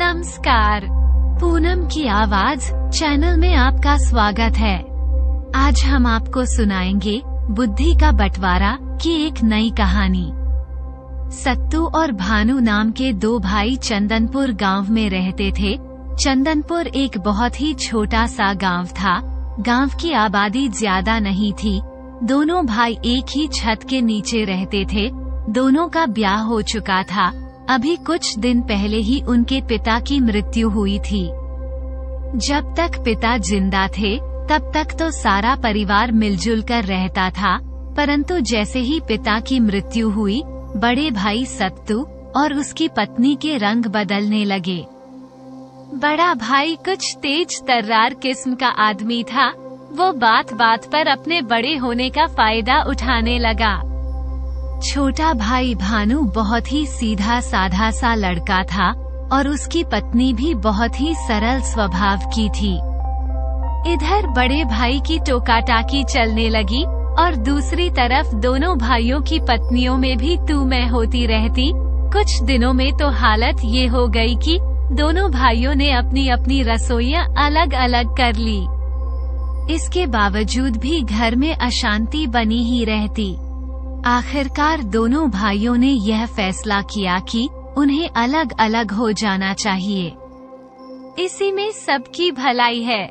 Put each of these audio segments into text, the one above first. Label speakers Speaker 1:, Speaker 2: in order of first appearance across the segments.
Speaker 1: नमस्कार। पूनम की आवाज़ चैनल में आपका स्वागत है। आज हम आपको सुनाएँगे बुद्धि का बंटवारा की एक नई कहानी। सत्तू और भानु नाम के दो भाई चंदनपुर गाँव में रहते थे। चंदनपुर एक बहुत ही छोटा सा गाँव था। गाँव की आबादी ज़्यादा नहीं थी। दोनों भाई एक ही छत के नीचे रहते थे। दोनों का ब्याह हो चुका था। अभी कुछ दिन पहले ही उनके पिता की मृत्यु हुई थी। जब तक पिता ज़िंदा थे, तब तक तो सारा परिवार मिलजुल कर रहता था, परंतु जैसे ही पिता की मृत्यु हुई, बड़े भाई सत्तू और उसकी पत्नी के रंग बदलने लगे। बड़ा भाई कुछ तेज तर्रार किस्म का आदमी था, वो बात बात पर अपने बड़े होने का फ़ायदा उठाने लगा। छोटा भाई भानु बहुत ही सीधा साधा सा लड़का था, और उसकी पत्नी भी बहुत ही सरल स्वभाव की थी। इधर बड़े भाई की टोकाटाकी चलने लगी, और दूसरी तरफ़ दोनों भाइयों की पत्नियों में भी तू मैं होती रहती। कुछ दिनों में तो हालत ये हो गई कि दोनों भाइयों ने अपनी अपनी रसोइयाँ अलग अलग कर ली। इसके बावजूद भी घर में अशांति बनी ही रहती। आखिरकार दोनों भाइयों ने यह फैसला किया कि उन्हें अलग अलग हो जाना चाहिए। इसी में सबकी भलाई है।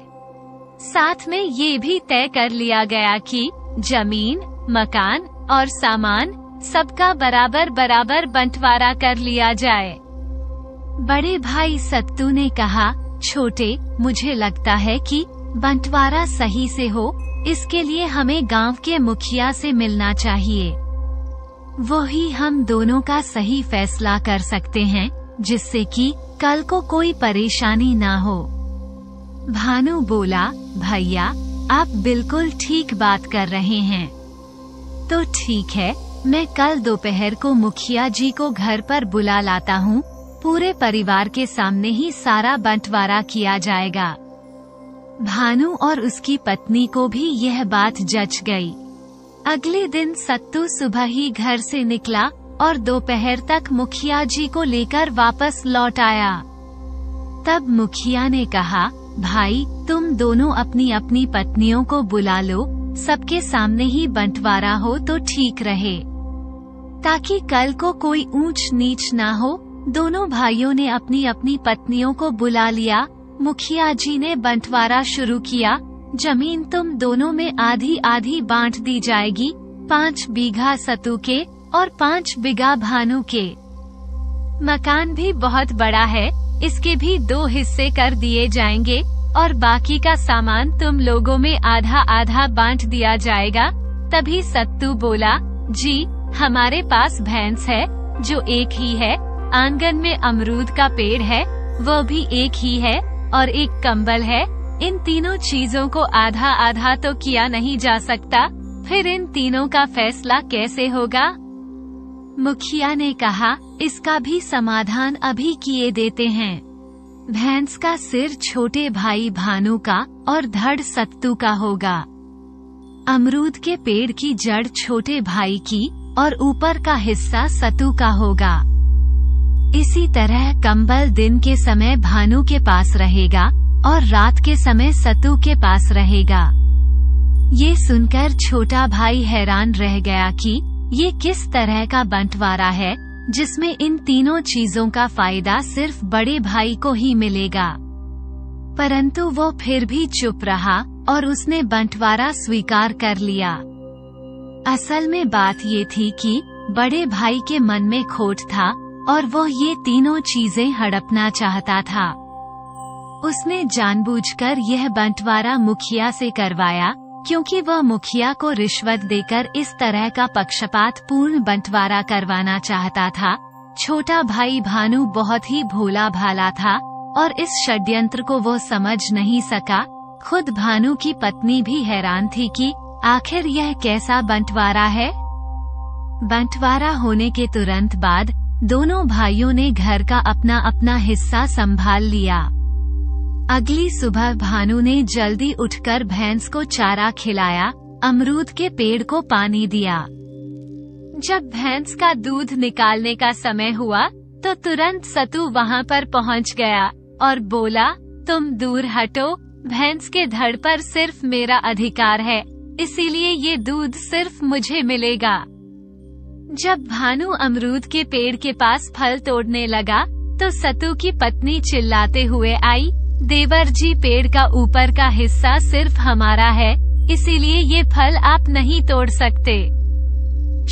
Speaker 1: साथ में ये भी तय कर लिया गया कि ज़मीन, मकान और सामान सबका बराबर बराबर बंटवारा कर लिया जाए। बड़े भाई सत्तू ने कहा, छोटे, मुझे लगता है कि बंटवारा सही से हो, इसके लिए हमें गाँव के मुखिया से मिलना चाहिए। वही हम दोनों का सही फैसला कर सकते हैं, जिससे कि कल को कोई परेशानी ना हो। भानु बोला, भैया, आप बिल्कुल ठीक बात कर रहे हैं। तो ठीक है, मैं कल दोपहर को मुखिया जी को घर पर बुला लाता हूँ, पूरे परिवार के सामने ही सारा बंटवारा किया जाएगा। भानु और उसकी पत्नी को भी यह बात जच गई। अगले दिन सत्तू सुबह ही घर से निकला और दोपहर तक मुखिया जी को लेकर वापस लौट आया तब मुखिया ने कहा, भाई, तुम दोनों अपनी अपनी पत्नियों को बुला लो, सबके सामने ही बंटवारा हो तो ठीक रहे ताकि कल को कोई ऊंच नीच ना हो, दोनों भाइयों ने अपनी अपनी पत्नियों को बुला लिया मुखिया जी ने बंटवारा शुरू किया। ज़मीन तुम दोनों में आधी आधी बांट दी जाएगी। पाँच बीघा सतु के और पाँच बीघा भानु के। मकान भी बहुत बड़ा है। इसके भी दो हिस्से कर दिए जाएँगे और बाकी का सामान तुम लोगों में आधा आधा बांट दिया जाएगा। तभी सत्तू बोला, जी, हमारे पास भैंस है, जो एक ही है। आँगन में अमरूद का पेड़ है, वो भी एक ही है। और एक कंबल है। इन तीनों चीज़ों को आधा आधा तो किया नहीं जा सकता। फिर इन तीनों का फैसला कैसे होगा? मुखिया ने कहा, इसका भी समाधान अभी किए देते हैं। भैंस का सिर छोटे भाई भानु का और धड़ सत्तू का होगा। अमरूद के पेड़ की जड़ छोटे भाई की और ऊपर का हिस्सा सतु का होगा। इसी तरह कंबल दिन के समय भानु के पास रहेगा और रात के समय सतु के पास रहेगा। ये सुनकर छोटा भाई हैरान रह गया कि ये किस तरह का बंटवारा है, जिसमें इन तीनों चीज़ों का फ़ायदा सिर्फ़ बड़े भाई को ही मिलेगा। परंतु वो फिर भी चुप रहा और उसने बंटवारा स्वीकार कर लिया। असल में बात ये थी कि बड़े भाई के मन में खोट था और वो ये तीनों चीज़ें हड़पना चाहता था। उसने जानबूझकर यह बंटवारा मुखिया से करवाया, क्योंकि वह मुखिया को रिश्वत देकर इस तरह का पक्षपात पूर्ण बंटवारा करवाना चाहता था। छोटा भाई भानु बहुत ही भोला भाला था, और इस षड्यंत्र को वो समझ नहीं सका। खुद भानु की पत्नी भी हैरान थी कि, आखिर यह कैसा बंटवारा है? बंटवारा होने के तुरंत बाद दोनों भाइयों ने घर का अपना अपना हिस्सा संभाल लिया। अगली सुबह भानु ने जल्दी उठकर भैंस को चारा खिलाया, अमरूद के पेड़ को पानी दिया। जब भैंस का दूध निकालने का समय हुआ तो तुरंत सतु वहाँ पर पहुँच गया और बोला, तुम दूर हटो, भैंस के धड़ पर सिर्फ़ मेरा अधिकार है, इसीलिए ये दूध सिर्फ़ मुझे मिलेगा। जब भानु अमरूद के पेड़ के पास फल तोड़ने लगा तो सतु की पत्नी चिल्लाते हुए आई देवर जी पेड़ का ऊपर का हिस्सा सिर्फ़ हमारा है, इसीलिए ये फल आप नहीं तोड़ सकते।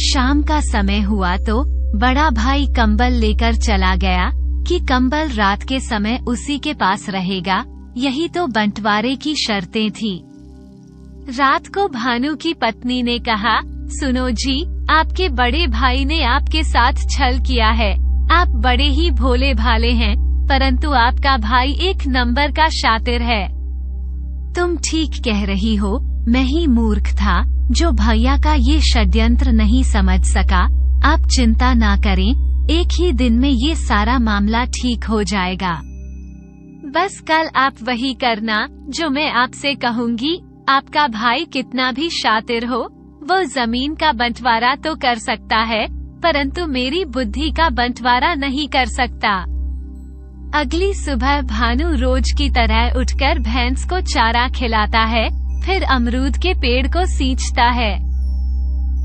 Speaker 1: शाम का समय हुआ तो बड़ा भाई कंबल लेकर चला गया, कि कंबल रात के समय उसी के पास रहेगा, यही तो बंटवारे की शर्तें थी। रात को भानु की पत्नी ने कहा, सुनो जी आपके बड़े भाई ने आपके साथ छल किया है। आप बड़े ही भोले भाले हैं, परंतु आपका भाई एक नंबर का शातिर है। तुम ठीक कह रही हो, मैं ही मूर्ख था, जो भैया का ये षड्यंत्र नहीं समझ सका। आप चिंता ना करें, एक ही दिन में ये सारा मामला ठीक हो जाएगा। बस कल आप वही करना, जो मैं आपसे कहूँगी, आपका भाई कितना भी शातिर हो वो ज़मीन का बंटवारा तो कर सकता है, परंतु मेरी बुद्धि का बंटवारा नहीं कर सकता। अगली सुबह भानु रोज की तरह उठकर भैंस को चारा खिलाता है, फिर अमरूद के पेड़ को सींचता है।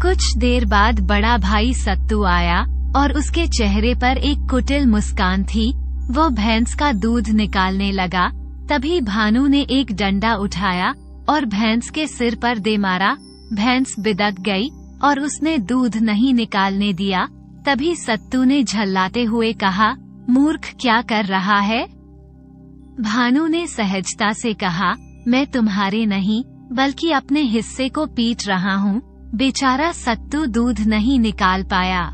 Speaker 1: कुछ देर बाद बड़ा भाई सत्तू आया, और उसके चेहरे पर एक कुटिल मुस्कान थी। वो भैंस का दूध निकालने लगा, तभी भानु ने एक डंडा उठाया, और भैंस के सिर पर दे मारा। भैंस बिदक गई और उसने दूध नहीं निकालने दिया, तभी सत्तू ने झल्लाते हुए कहा, मूर्ख क्या कर रहा है? भानु ने सहजता से कहा, मैं तुम्हारे नहीं, बल्कि अपने हिस्से को पीट रहा हूँ, बेचारा सत्तू दूध नहीं निकाल पाया।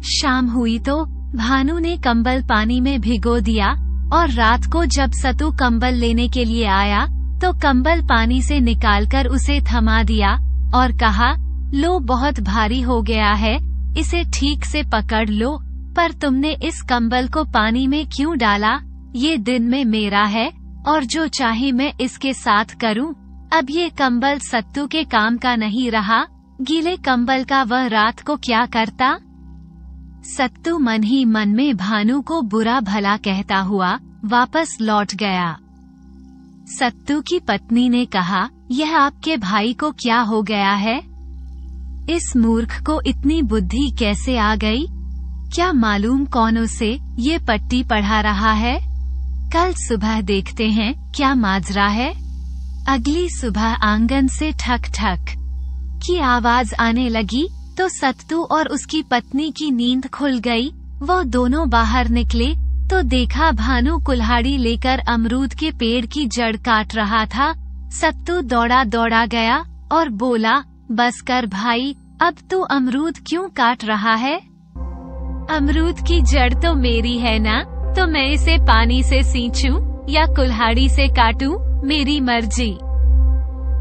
Speaker 1: शाम हुई तो भानु ने कंबल पानी में भिगो दिया और रात को जब सत्तू कंबल लेने के लिए आया तो कंबल पानी से निकालकर उसे थमा दिया, और कहा, लो, बहुत भारी हो गया है, इसे ठीक से पकड़ लो, पर तुमने इस कंबल को पानी में क्यों डाला? ये दिन में मेरा है, और जो चाहे मैं इसके साथ करूँ। अब ये कंबल सत्तू के काम का नहीं रहा, गीले कंबल का वह रात को क्या करता? सत्तू मन ही मन में भानु को बुरा भला कहता हुआ वापस लौट गया। सत्तू की पत्नी ने कहा, यह आपके भाई को क्या हो गया है? इस मूर्ख को इतनी बुद्धि कैसे आ गई? क्या मालूम कौन उसे ये पट्टी पढ़ा रहा है? कल सुबह देखते हैं, क्या माजरा है? अगली सुबह आँगन से ठक ठक की आवाज़ आने लगी तो सत्तू और उसकी पत्नी की नींद खुल गई, वो दोनों बाहर निकले तो देखा भानु कुल्हाड़ी लेकर अमरूद के पेड़ की जड़ काट रहा था। सत्तू दौड़ा दौड़ा गया और बोला, बस कर भाई, अब तू अमरूद क्यों काट रहा है? अमरूद की जड़ तो मेरी है ना तो मैं इसे पानी से सींचूं या कुल्हाड़ी से काटूं, मेरी मर्ज़ी?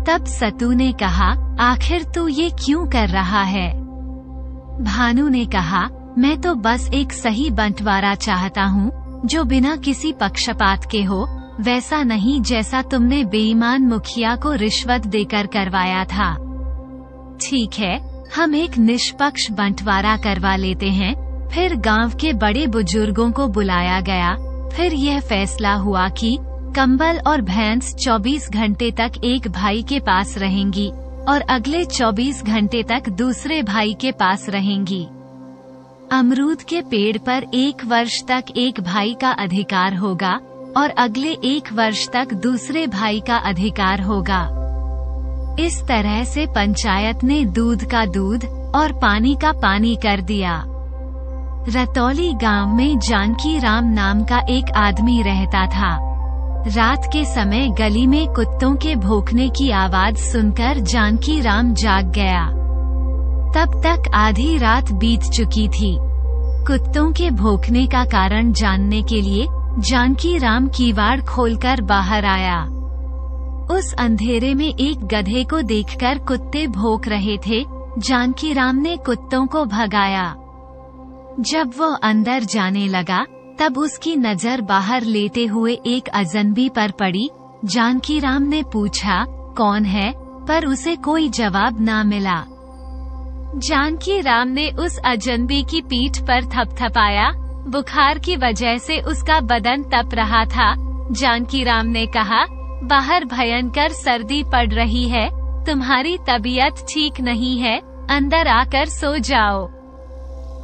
Speaker 1: तब सतु ने कहा, आखिर तू ये क्यों कर रहा है? भानु ने कहा मैं तो बस एक सही बंटवारा चाहता हूँ, जो बिना किसी पक्षपात के हो, वैसा नहीं जैसा तुमने बेईमान मुखिया को रिश्वत देकर करवाया था। ठीक है, हम एक निष्पक्ष बंटवारा करवा लेते हैं, फिर गाँव के बड़े बुज़ुर्गों को बुलाया गया, फिर यह फैसला हुआ कि, कंबल और भैंस 24 घंटे तक एक भाई के पास रहेंगी, और अगले 24 घंटे तक दूसरे भाई के पास रहेंगी। अमरूद के पेड़ पर एक वर्ष तक एक भाई का अधिकार होगा और अगले एक वर्ष तक दूसरे भाई का अधिकार होगा। इस तरह से पंचायत ने दूध का दूध और पानी का पानी कर दिया। रतौली गाँव में जानकी राम नाम का एक आदमी रहता था। रात के समय गली में कुत्तों के भोंकने की आवाज़ सुनकर जानकी राम जाग गया। तब तक आधी रात बीत चुकी थी। कुत्तों के भोंकने का कारण जानने के लिए जानकी राम कीवाड़ खोलकर बाहर आया। उस अंधेरे में एक गधे को देखकर कुत्ते भोंक रहे थे। जानकी राम ने कुत्तों को भगाया। जब वो अंदर जाने लगा, तब उसकी नज़र बाहर लेते हुए एक अजनबी पर पड़ी। जानकी राम ने पूछा, कौन है? पर उसे कोई जवाब ना मिला। जानकी राम ने उस अजनबी की पीठ पर थपथपाया। बुखार की वजह से उसका बदन तप रहा था। जानकी राम ने कहा, बाहर भयंकर सर्दी पड़ रही है। तुम्हारी तबीयत ठीक नहीं है। अंदर आकर सो जाओ।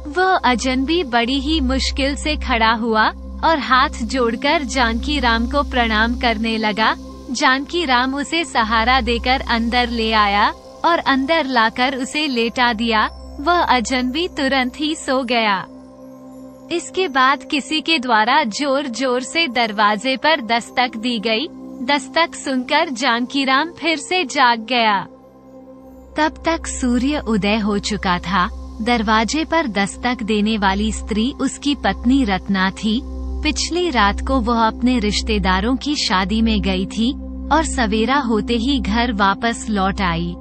Speaker 1: वो अजनबी बड़ी ही मुश्किल से खड़ा हुआ और हाथ जोड़कर जानकी राम को प्रणाम करने लगा। जानकी राम उसे सहारा देकर अंदर ले आया। और अंदर लाकर उसे लेटा दिया। वह अजनबी तुरंत ही सो गया। इसके बाद किसी के द्वारा ज़ोर ज़ोर से दरवाजे पर दस्तक दी गई। दस्तक सुनकर जानकीराम फिर से जाग गया। तब तक सूर्य उदय हो चुका था। दरवाजे पर दस्तक देने वाली स्त्री उसकी पत्नी रत्ना थी। पिछली रात को वह अपने रिश्तेदारों की शादी में गई थी और सवेरा होते ही घर वापस लौट आई।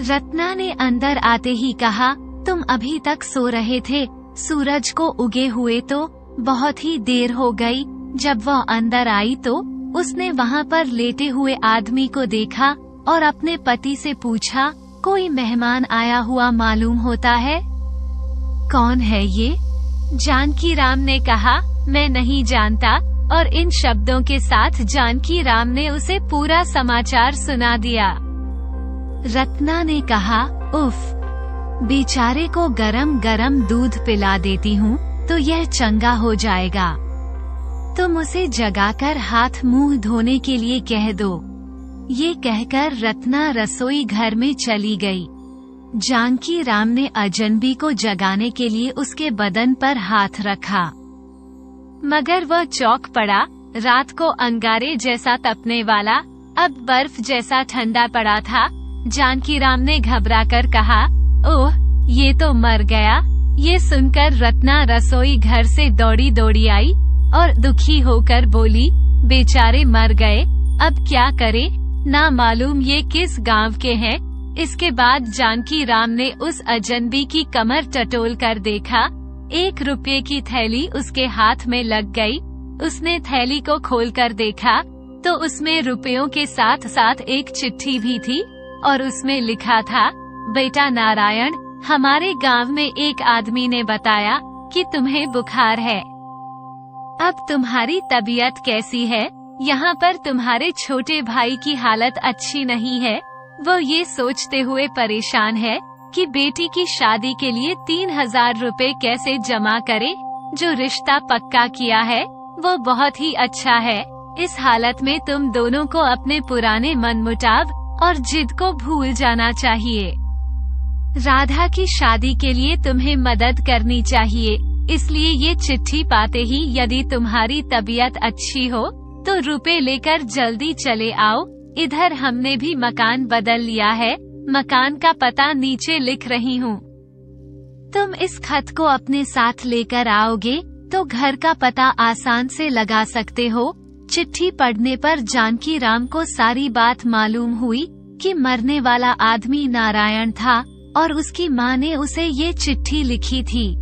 Speaker 1: रत्ना ने अंदर आते ही कहा, तुम अभी तक सो रहे थे। सूरज को उगे हुए तो बहुत ही देर हो गई। जब वह अंदर आई तो उसने वहाँ पर लेटे हुए आदमी को देखा और अपने पति से पूछा, कोई मेहमान आया हुआ मालूम होता है? कौन है ये? जानकी राम ने कहा, मैं नहीं जानता। और इन शब्दों के साथ जानकी राम ने उसे पूरा समाचार सुना दिया। रत्ना ने कहा, उफ, बेचारे को गरम गरम दूध पिला देती हूँ तो यह चंगा हो जाएगा। तुम उसे जगाकर हाथ मुँह धोने के लिए कह दो। ये कहकर रत्ना रसोई घर में चली गई। जानकी राम ने अजनबी को जगाने के लिए उसके बदन पर हाथ रखा। मगर वह चौक पड़ा, रात को अंगारे जैसा तपने वाला, अब बर्फ़ जैसा ठंडा पड़ा था जानकी राम ने घबरा कर कहा, ओह, ये तो मर गया। ये सुनकर रत्ना रसोई घर से दौड़ी दौड़ी आई और दुखी होकर बोली, बेचारे मर गए, अब क्या करे? ना मालूम ये किस गाँव के हैं। इसके बाद जानकी राम ने उस अजनबी की कमर टटोल कर देखा। एक रुपये की थैली उसके हाथ में लग गई। उसने थैली को खोलकर देखा तो उसमें रुपयों के साथ साथ एक चिट्ठी भी थी। और उसमें लिखा था, बेटा नारायण, हमारे गाँव में एक आदमी ने बताया कि तुम्हें बुखार है। अब तुम्हारी तबीयत कैसी है? यहाँ पर तुम्हारे छोटे भाई की हालत अच्छी नहीं है। वो ये सोचते हुए परेशान है कि बेटी की शादी के लिए तीन हज़ार रूपए कैसे जमा करे। जो रिश्ता पक्का किया है, वो बहुत ही अच्छा है। इस हालत में तुम दोनों को अपने पुराने मनमुटाव और जिद को भूल जाना चाहिए। राधा की शादी के लिए तुम्हें मदद करनी चाहिए, इसलिए ये चिट्ठी पाते ही यदि तुम्हारी तबीयत अच्छी हो तो रुपए लेकर जल्दी चले आओ। इधर हमने भी मकान बदल लिया है, मकान का पता नीचे लिख रही हूँ। तुम इस खत को अपने साथ लेकर आओगे तो घर का पता आसान से लगा सकते हो चिट्ठी पढ़ने पर जानकी राम को सारी बात मालूम हुई कि मरने वाला आदमी नारायण था और उसकी माँ ने उसे ये चिट्ठी लिखी थी।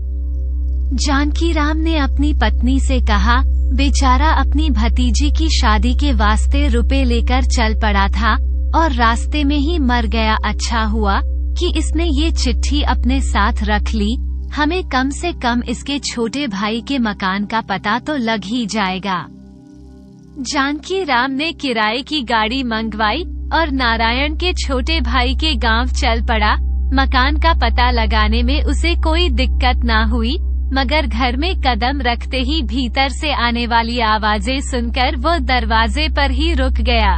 Speaker 1: जानकी राम ने अपनी पत्नी से कहा, बेचारा अपनी भतीजी की शादी के वास्ते रुपए लेकर चल पड़ा था और रास्ते में ही मर गया। अच्छा हुआ कि इसने ये चिट्ठी अपने साथ रख ली। हमें कम से कम इसके छोटे भाई के मकान का पता तो लग ही जाएगा। जानकी राम ने किराए की गाड़ी मंगवाई और नारायण के छोटे भाई के गाँव चल पड़ा। मकान का पता लगाने में उसे कोई दिक्कत ना हुई, मगर घर में कदम रखते ही भीतर से आने वाली आवाज़ें सुनकर वो दरवाजे पर ही रुक गया।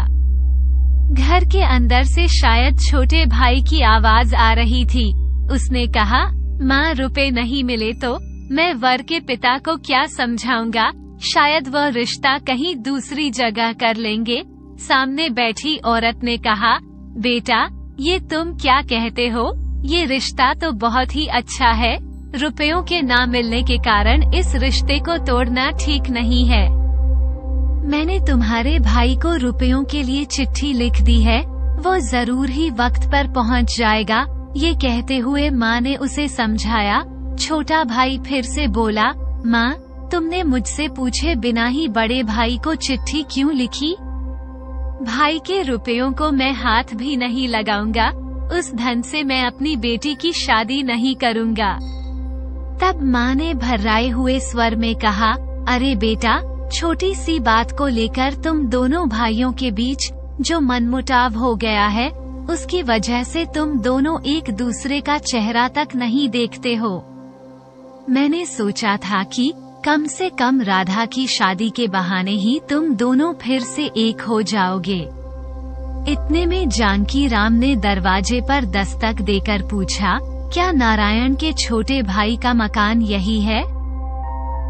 Speaker 1: घर के अंदर से शायद छोटे भाई की आवाज़ आ रही थी। उसने कहा, माँ, रुपए नहीं मिले तो मैं वर के पिता को क्या समझाऊँगा? शायद वह रिश्ता कहीं दूसरी जगह कर लेंगे। सामने बैठी औरत ने कहा, बेटा, ये तुम क्या कहते हो? ये रिश्ता तो बहुत ही अच्छा है। रुपयों के ना मिलने के कारण इस रिश्ते को तोड़ना ठीक नहीं है। मैंने तुम्हारे भाई को रुपयों के लिए चिट्ठी लिख दी है। वो ज़रूर ही वक्त पर पहुँच जाएगा। ये कहते हुए माँ ने उसे समझाया। छोटा भाई फिर से बोला, माँ तुमने मुझसे पूछे बिना ही बड़े भाई को चिट्ठी क्यों लिखी? भाई के रुपयों को मैं हाथ भी नहीं लगाऊँगा, उस धन से मैं अपनी बेटी की शादी नहीं करूँगा। तब माँ ने भर्राए हुए स्वर में कहा, अरे बेटा, छोटी सी बात को लेकर तुम दोनों भाइयों के बीच जो मनमुटाव हो गया है, उसकी वजह से तुम दोनों एक दूसरे का चेहरा तक नहीं देखते हो। मैंने सोचा था कि कम से कम राधा की शादी के बहाने ही तुम दोनों फिर से एक हो जाओगे। इतने में जानकी राम ने दरवाजे पर दस्तक देकर पूछा, क्या नारायण के छोटे भाई का मकान यही है?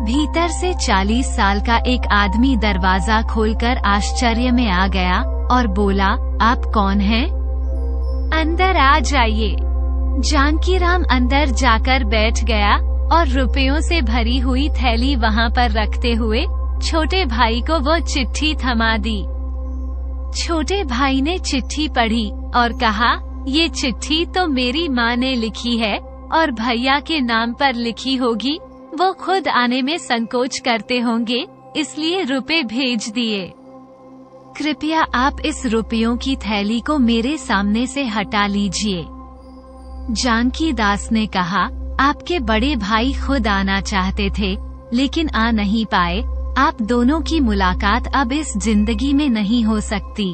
Speaker 1: भीतर से चालीस साल का एक आदमी दरवाज़ा खोलकर आश्चर्य में आ गया और बोला, आप कौन हैं? अंदर आ जाइए। जानकी राम अंदर जाकर बैठ गया और रुपयों से भरी हुई थैली वहाँ पर रखते हुए, छोटे भाई को वो चिट्ठी थमा दी। छोटे भाई ने चिट्ठी पढ़ी और कहा, ये चिट्ठी तो मेरी माँ ने लिखी है और भैया के नाम पर लिखी होगी। वो खुद आने में संकोच करते होंगे, इसलिए रुपए भेज दिए। कृपया आप इस रुपयों की थैली को मेरे सामने से हटा लीजिए। जानकी दास ने कहा आपके बड़े भाई खुद आना चाहते थे, लेकिन आ नहीं पाए। आप दोनों की मुलाकात अब इस ज़िंदगी में नहीं हो सकती।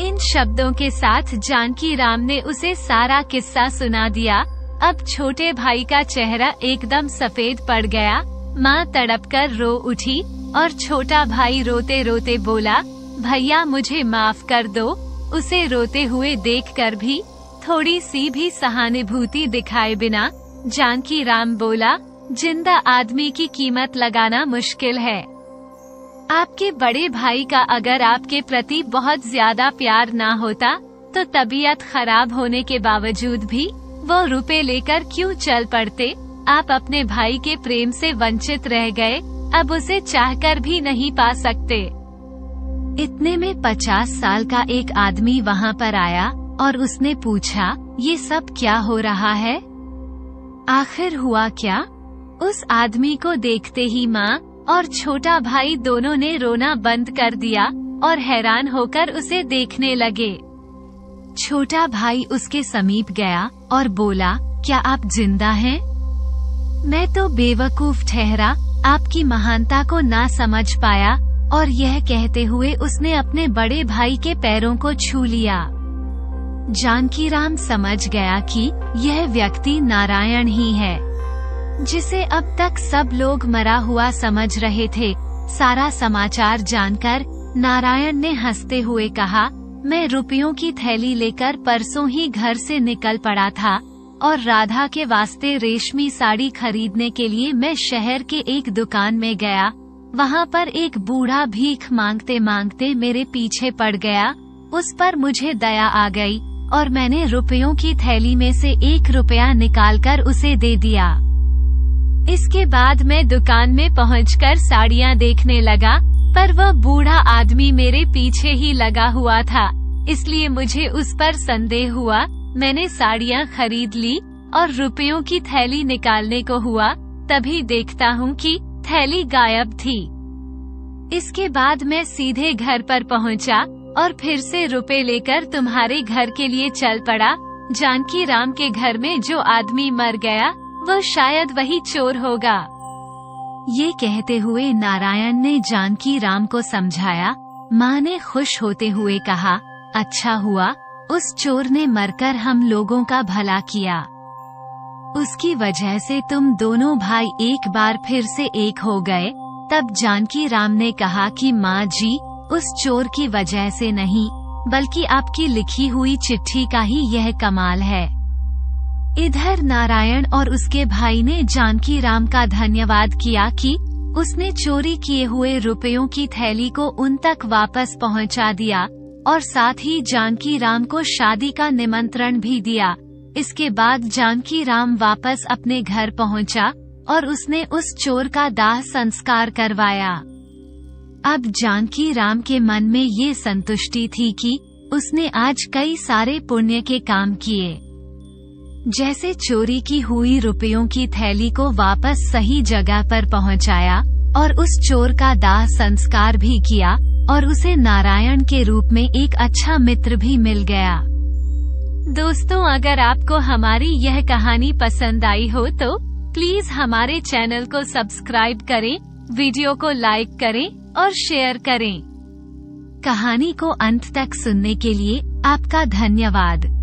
Speaker 1: इन शब्दों के साथ जानकी राम ने उसे सारा किस्सा सुना दिया। अब छोटे भाई का चेहरा एकदम सफ़ेद पड़ गया। माँ तड़प कर रो उठी और छोटा भाई रोते रोते बोला, भैया, मुझे माफ़ कर दो। उसे रोते हुए देखकर भी थोड़ी सी भी सहानुभूति दिखाए बिना जानकी राम बोला, ज़िंदा आदमी की कीमत लगाना मुश्किल है। आपके बड़े भाई का अगर आपके प्रति बहुत ज़्यादा प्यार ना होता तो तबीयत खराब होने के बावजूद भी, वो रुपए लेकर क्यों चल पड़ते? आप अपने भाई के प्रेम से वंचित रह गए, अब उसे चाहकर भी नहीं पा सकते। इतने में पचास साल का एक आदमी वहाँ पर आया, और उसने पूछा, ये सब क्या हो रहा है? आखिर हुआ क्या? उस आदमी को देखते ही माँ और छोटा भाई दोनों ने रोना बंद कर दिया और हैरान होकर उसे देखने लगे। छोटा भाई उसके समीप गया और बोला, क्या आप ज़िंदा हैं? मैं तो बेवकूफ़ ठहरा, आपकी महानता को ना समझ पाया और यह कहते हुए उसने अपने बड़े भाई के पैरों को छू लिया। जानकी राम समझ गया कि यह व्यक्ति नारायण ही है, जिसे अब तक सब लोग मरा हुआ समझ रहे थे। सारा समाचार जानकर नारायण ने हँसते हुए कहा, मैं रुपयों की थैली लेकर परसों ही घर से निकल पड़ा था, और राधा के वास्ते रेशमी साड़ी खरीदने के लिए मैं शहर के एक दुकान में गया। वहाँ पर एक बूढ़ा भीख मांगते मांगते मेरे पीछे पड़ गया। उस पर मुझे दया आ गई। और मैंने रुपयों की थैली में से एक रुपया निकालकर उसे दे दिया। इसके बाद मैं दुकान में पहुंचकर साड़ियाँ देखने लगा, पर वह बूढ़ा आदमी मेरे पीछे ही लगा हुआ था, इसलिए मुझे उस पर संदेह हुआ, मैंने साड़ियाँ खरीद ली, और रुपयों की थैली निकालने को हुआ, तभी देखता हूँ कि थैली गायब थी। इसके बाद मैं सीधे घर पर पहुँचा और फिर से रुपए लेकर तुम्हारे घर के लिए चल पड़ा। जानकी राम के घर में जो आदमी मर गया, वो शायद वही चोर होगा। ये कहते हुए नारायण ने जानकी राम को समझाया। माँ ने खुश होते हुए कहा अच्छा हुआ, उस चोर ने मरकर हम लोगों का भला किया। उसकी वजह से तुम दोनों भाई एक बार फिर से एक हो गए। तब जानकी राम ने कहा कि, माँ जी उस चोर की वजह से नहीं, बल्कि आपकी लिखी हुई चिट्ठी का ही यह कमाल है। इधर नारायण और उसके भाई ने जानकी राम का धन्यवाद किया कि उसने चोरी किए हुए रुपयों की थैली को उन तक वापस पहुँचा दिया, और साथ ही जानकी राम को शादी का निमंत्रण भी दिया। इसके बाद जानकी राम वापस अपने घर पहुँचा, और उसने उस चोर का दाह संस्कार करवाया। अब जानकी राम के मन में ये संतुष्टि थी कि उसने आज कई सारे पुण्य के काम किए। जैसे चोरी की हुई रुपयों की थैली को वापस सही जगह पर पहुँचाया और उस चोर का दाह संस्कार भी किया और उसे नारायण के रूप में एक अच्छा मित्र भी मिल गया। दोस्तों, अगर आपको हमारी यह कहानी पसंद आई हो तो प्लीज़ हमारे चैनल को सब्सक्राइब करें, वीडियो को लाइक करें और शेयर करें। कहानी को अंत तक सुनने के लिए आपका धन्यवाद।